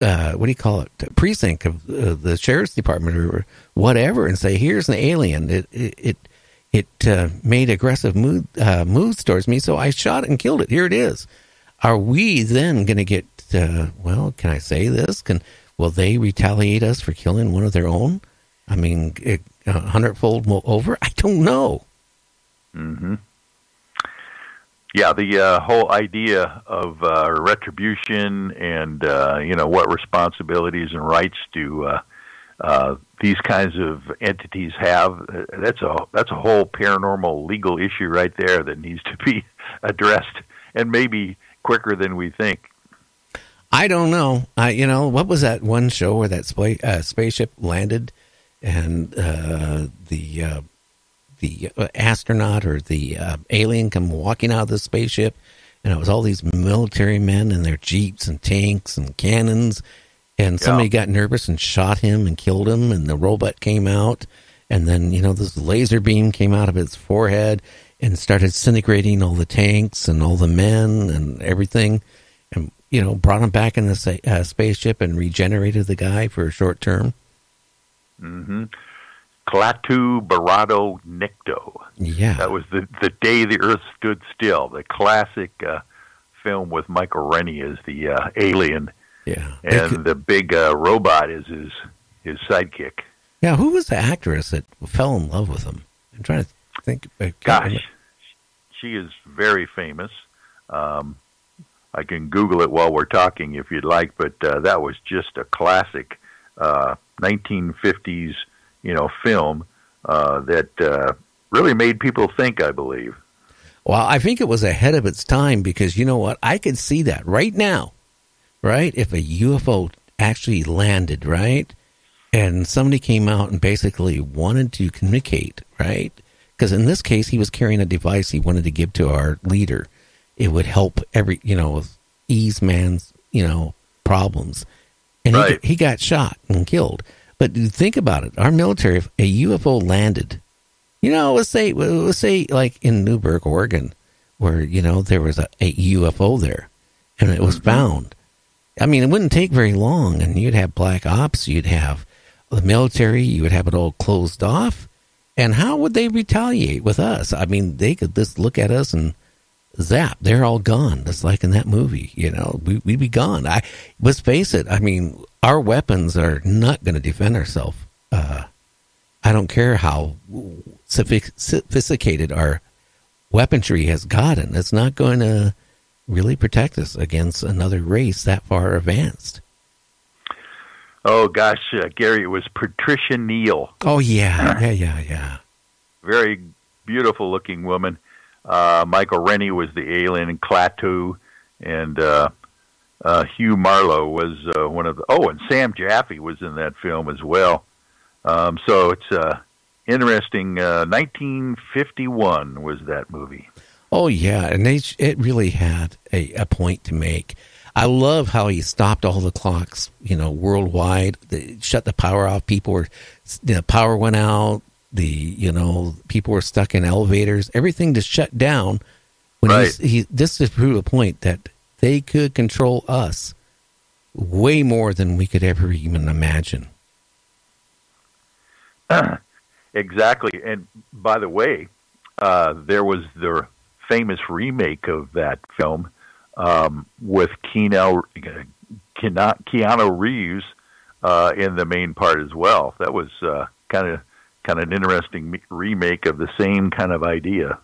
uh, what do you call it? Precinct of uh, the sheriff's department or whatever and say here's an alien. It it it, it uh, made aggressive mood, uh, moves towards me so i shot it and killed it. Here it is. Are we then going to get well can i say this? Can will they retaliate us for killing one of their own? I mean a hundredfold over? I don't know. Mm-hmm yeah, the uh, whole idea of uh, retribution and uh, you know what responsibilities and rights do uh, uh, these kinds of entities have. Uh, that's a that's a whole paranormal legal issue right there that needs to be addressed, and maybe quicker than we think. I don't know. I you know what was that one show where that uh, spaceship landed, and uh, the uh, the uh, astronaut or the uh, alien come walking out of the spaceship, and it was all these military men and their jeeps and tanks and cannons, and somebody yeah. got nervous and shot him and killed him, and the robot came out, and then you know this laser beam came out of its forehead and started disintegrating all the tanks and all the men and everything, and you know brought him back in the uh, spaceship and regenerated the guy for a short term. Mm-hmm. Klaatu Barada Nikto. Yeah. That was the, the day the Earth stood still, the classic uh, film with Michael Rennie as the uh, alien. Yeah. And could... the big uh, robot is his, his sidekick. Yeah, who was the actress that fell in love with him? I'm trying to think. Gosh, she is very famous. Um, I can Google it while we're talking if you'd like, but uh, that was just a classic uh, 1950s you know, film uh, that uh, really made people think. I believe. Well, I think it was ahead of its time because you know what? I could see that right now, right? If a UFO actually landed, right? And somebody came out and basically wanted to communicate, right? Because in this case, he was carrying a device he wanted to give to our leader. It would help every, you know, ease man's, you know, problems. And right. he, he got shot and killed. But think about it. Our military, if a UFO landed, you know, let's say, let's say like in Newberg, Oregon, where, you know, there was a, a UFO there and it was mm-hmm. found. I mean, it wouldn't take very long and you'd have black ops, you'd have the military, you would have it all closed off. And how would they retaliate with us? I mean, they could just look at us and zap, they're all gone. Just like in that movie, you know, we, we'd be gone. I, let's face it. I mean, our weapons are not going to defend ourselves. Uh, I don't care how sophisticated our weaponry has gotten. It's not going to really protect us against another race that far advanced. Oh gosh, uh, Gary, it was Patricia Neal. Oh yeah, yeah, yeah, yeah. Very beautiful looking woman. Uh, Michael Rennie was the alien in Klaatu, and uh, uh, Hugh Marlowe was uh, one of the. Oh, and Sam Jaffe was in that film as well. Um, so it's uh, interesting. Uh, 1951 was that movie. Oh yeah, and they, it really had a, a point to make. I love how he stopped all the clocks, you know, worldwide. They shut the power off. People were, the power went out the you know people were stuck in elevators everything just shut down when right. he this is prove a point that they could control us way more than we could ever even imagine exactly and by the way uh, there was the famous remake of that film um, with Keanu, Keanu Reeves uh, in the main part as well. That was uh, kind of kind of an interesting remake of the same kind of idea.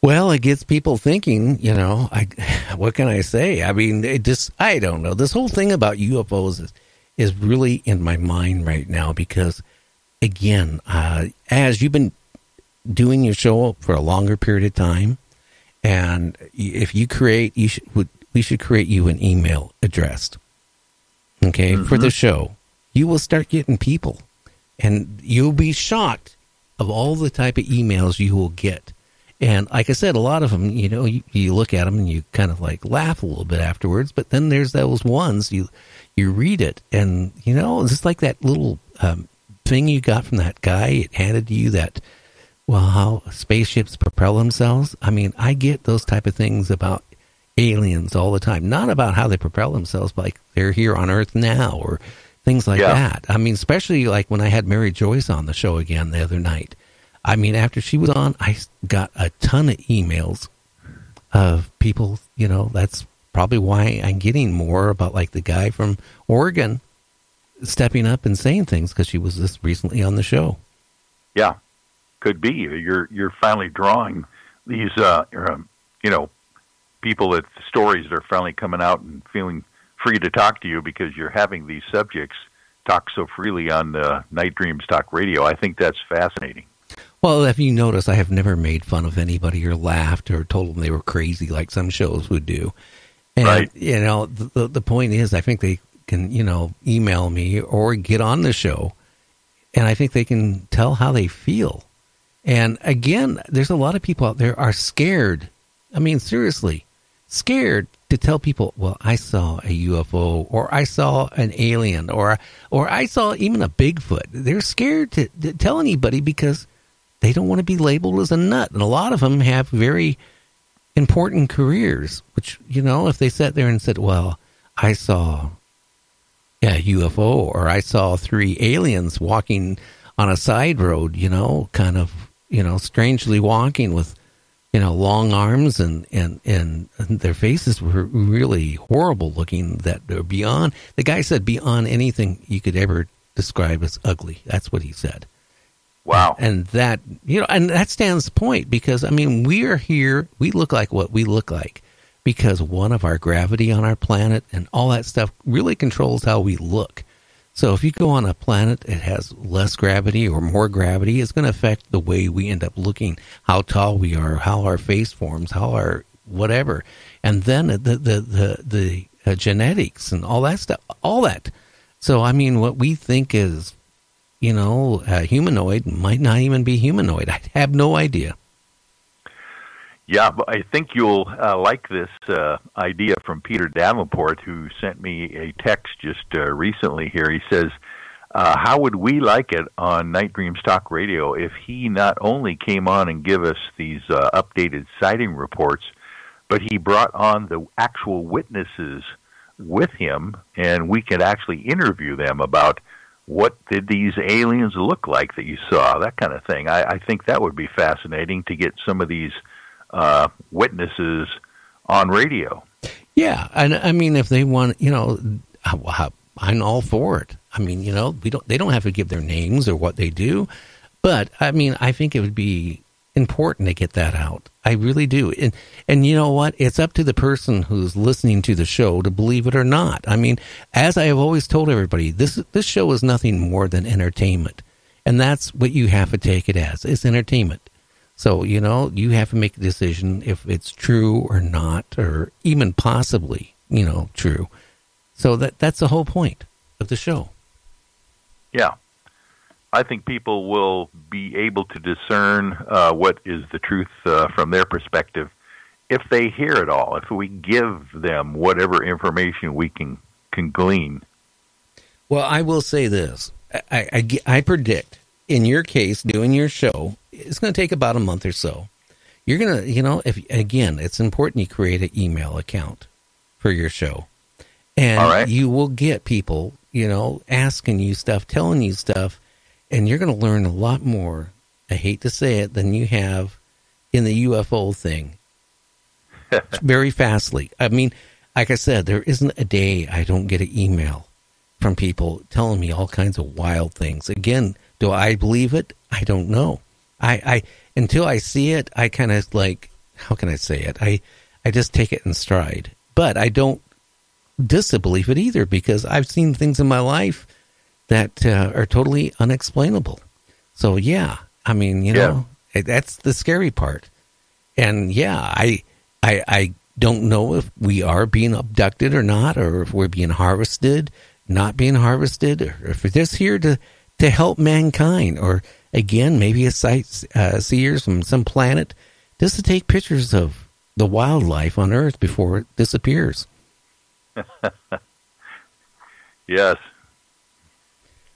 Well, it gets people thinking, you know, I, what can I say? I mean, it just, I don't know. This whole thing about UFOs is, is really in my mind right now because, again, uh, as you've been doing your show for a longer period of time, and if you create, you should, we should create you an email address, okay, mm-hmm. for the show. You will start getting people and you'll be shocked of all the type of emails you will get. And like I said, a lot of them, you know, you, you look at them and you kind of like laugh a little bit afterwards. But then there's those ones you you read it, and you know, it's like that little um, thing you got from that guy. It handed to you that, well, how spaceships propel themselves. I mean, I get those type of things about aliens all the time. Not about how they propel themselves, but like they're here on Earth now or things like Yeah. that. I mean, especially like when I had Mary Joyce on the show again the other night. I mean, after she was on, I got a ton of emails of people, you know, that's probably why I'm getting more about like the guy from Oregon stepping up and saying things because she was just recently on the show. Yeah, could be. You're you're finally drawing these, uh, um, you know, people that stories that are finally coming out and feeling free to talk to you because you're having these subjects talk so freely on uh, Night Dreams Talk Radio. I think that's fascinating. Well, if you notice, I have never made fun of anybody or laughed or told them they were crazy like some shows would do. And, Right. you know, the, the, the point is, I think they can, you know, email me or get on the show and I think they can tell how they feel. And again, there's a lot of people out there are scared. I mean, seriously, scared to tell people, well, I saw a UFO or I saw an alien or or I saw even a Bigfoot. They're scared to, to tell anybody because they don't want to be labeled as a nut. And a lot of them have very important careers, which, you know, if they sat there and said, well, I saw a UFO or I saw three aliens walking on a side road, you know, kind of, you know, strangely walking with, you know, long arms and, and, and their faces were really horrible looking that they're beyond, the guy said beyond anything you could ever describe as ugly. That's what he said. Wow. And that, you know, and that stands the point because, I mean, we are here, we look like what we look like because one of our gravity on our planet and all that stuff really controls how we look. So if you go on a planet that has less gravity or more gravity, it's going to affect the way we end up looking, how tall we are, how our face forms, how our whatever, and then the the the the uh, genetics and all that stuff, all that. So I mean, what we think is, you know, uh, humanoid might not even be humanoid. I have no idea. Yeah, I think you'll uh, like this uh, idea from Peter Davenport, who sent me a text just uh, recently here. He says, uh, How would we like it on Night Dreams Radio if he not only came on and give us these uh, updated sighting reports, but he brought on the actual witnesses with him and we could actually interview them about what did these aliens look like that you saw, that kind of thing. I, I think that would be fascinating to get some of these uh, witnesses on radio. Yeah, and I mean, if they want, you know, I- I'm all for it. I mean, you know, we don't. They don't have to give their names or what they do, but I mean, I think it would be important to get that out. I really do. And and you know what? It's up to the person who's listening to the show to believe it or not. I mean, as I have always told everybody, this this show is nothing more than entertainment. And that's what you have to take it as. It's entertainment. So, you know, you have to make a decision if it's true or not, or even possibly, you know, true. So that that's the whole point of the show. Yeah. I think people will be able to discern uh, what is the truth uh, from their perspective if they hear it all, if we give them whatever information we can, can glean. Well, I will say this. I, I, I predict in your case, doing your show, it's going to take about a month or so. You're going to, you know, if again, it's important you create an email account for your show. And right. you will get people, you know, asking you stuff, telling you stuff, and you're going to learn a lot more, I hate to say it, than you have in the UFO thing very fastly. I mean, like I said, there isn't a day I don't get an email from people telling me all kinds of wild things. Again, do I believe it? I don't know. I, I until I see it, I kind of like how can I say it? I I just take it in stride. But I don't disbelieve it either because I've seen things in my life that uh, are totally unexplainable. So yeah, I mean, you Yeah. know, that's the scary part. And yeah, I I I don't know if we are being abducted or not, or if we're being harvested, not being harvested, or if we're just here to to help mankind, or again, maybe a sight uh, seers from some planet, just to take pictures of the wildlife on Earth before it disappears. Yes.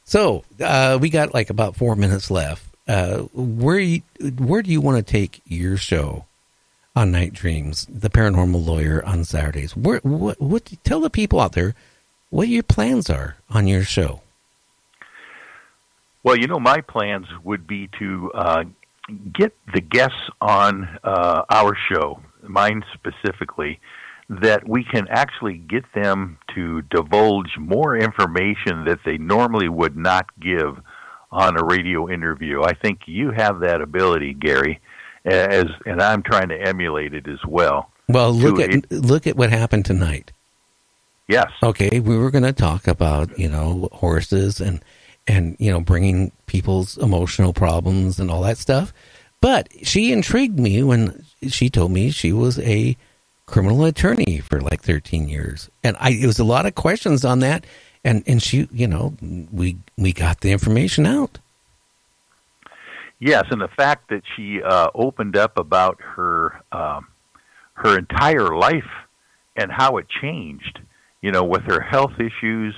So uh, we got like about four minutes left. Uh, where you, where do you want to take your show? on Night Dreams, the paranormal lawyer on Saturdays. Where, what, what, tell the people out there what your plans are on your show. Well, you know, my plans would be to uh, get the guests on uh, our show, mine specifically, that we can actually get them to divulge more information that they normally would not give on a radio interview. I think you have that ability, Gary, as and I'm trying to emulate it as well. Well, look at it, look at what happened tonight. Yes. Okay, we were going to talk about you know horses and and you know bringing people's emotional problems and all that stuff, but she intrigued me when she told me she was a criminal attorney for like 13 years, and I it was a lot of questions on that, and and she you know we we got the information out. Yes, and the fact that she uh, opened up about her um, her entire life and how it changed you know, with her health issues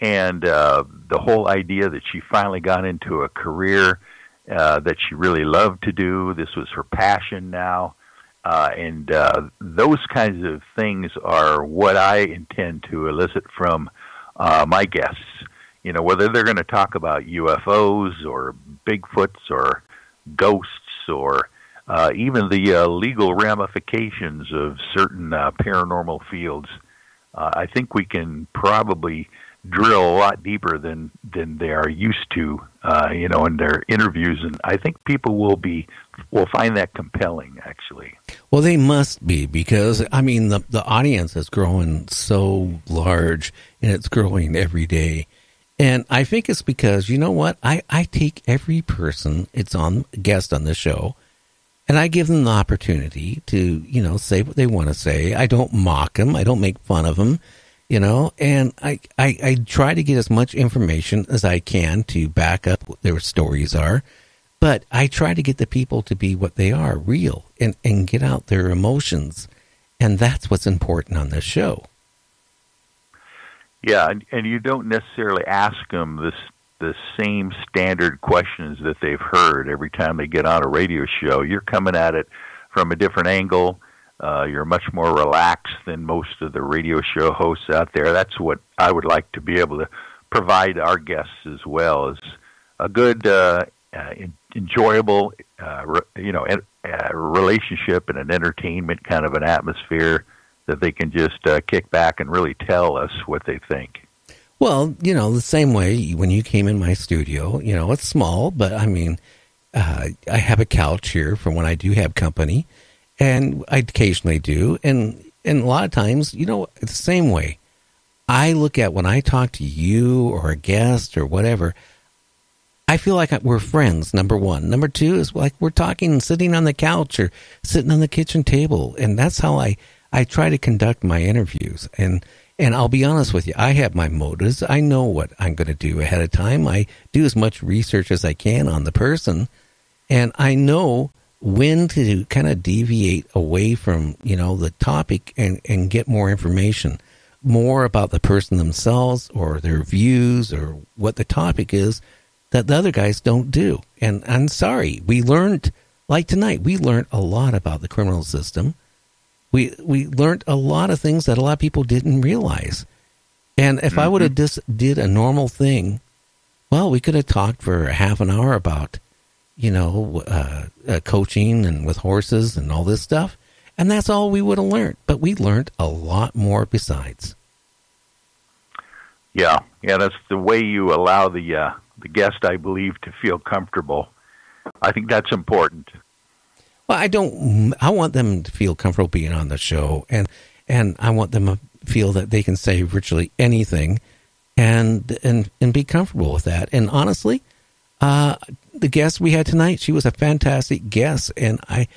and uh, the whole idea that she finally got into a career uh, that she really loved to do. This was her passion now. Uh, and uh, those kinds of things are what I intend to elicit from uh, my guests. You know, whether they're going to talk about UFOs or Bigfoots or ghosts or uh, even the uh, legal ramifications of certain uh, paranormal fields uh, I think we can probably drill a lot deeper than than they are used to, uh, you know, in their interviews, and I think people will be will find that compelling. Actually, well, they must be because I mean the the audience is growing so large, and it's growing every day. And I think it's because you know what I, I take every person it's on guest on the show and I give them the opportunity to, you know, say what they want to say. I don't mock them. I don't make fun of them, you know, and I, I, I try to get as much information as I can to back up what their stories are. But I try to get the people to be what they are, real, and, and get out their emotions. And that's what's important on this show. Yeah, and, and you don't necessarily ask them this the same standard questions that they've heard every time they get on a radio show. You're coming at it from a different angle. Uh, you're much more relaxed than most of the radio show hosts out there. That's what I would like to be able to provide our guests as well as a good, uh, uh, enjoyable, uh, re- you know, uh, relationship and an entertainment kind of an atmosphere that they can just uh, kick back and really tell us what they think. Well, you know, the same way when you came in my studio, you know, it's small, but I mean, uh, I have a couch here for when I do have company, and I occasionally do, and and a lot of times, you know, the same way. I look at when I talk to you or a guest or whatever. I feel like we're friends. Number one. Number two is like we're talking, sitting on the couch or sitting on the kitchen table, and that's how I I try to conduct my interviews. And and I'll be honest with you, I have my motives. I know what I'm going to do ahead of time. I do as much research as I can on the person, and I know when to kind of deviate away from, you know, the topic and, and get more information, more about the person themselves or their views or what the topic is that the other guys don't do. And I'm sorry, we learned, like tonight, we learned a lot about the criminal system we we learned a lot of things that a lot of people didn't realize. And if mm-hmm. I would have just did a normal thing, well, we could have talked for half an hour about, you know, uh, uh, coaching and with horses and all this stuff, and that's all we would have learned. But we learned a lot more besides. Yeah, yeah, that's the way you allow the uh, the guest, I believe, to feel comfortable. I think that's important. Well, I don't. I want them to feel comfortable being on the show, and and I want them to feel that they can say virtually anything, and and and be comfortable with that. And honestly, uh, the guest we had tonight, she was a fantastic guest, and I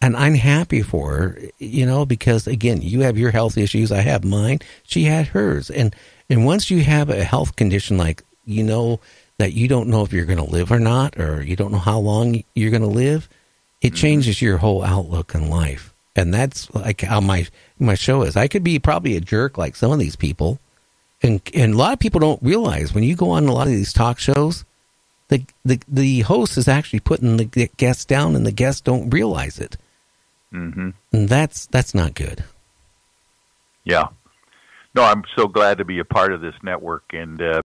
and I'm happy for her, you know, because again, you have your health issues, I have mine, she had hers, and and once you have a health condition like you know that you don't know if you're going to live or not, or you don't know how long you're going to live, it mm-hmm. changes your whole outlook in life. And that's like how my my show is. I could be probably a jerk like some of these people. And and a lot of people don't realize when you go on a lot of these talk shows, the the the host is actually putting the guests down and the guests don't realize it. Mm-hmm. And that's that's not good. Yeah. No, I'm so glad to be a part of this network and uh,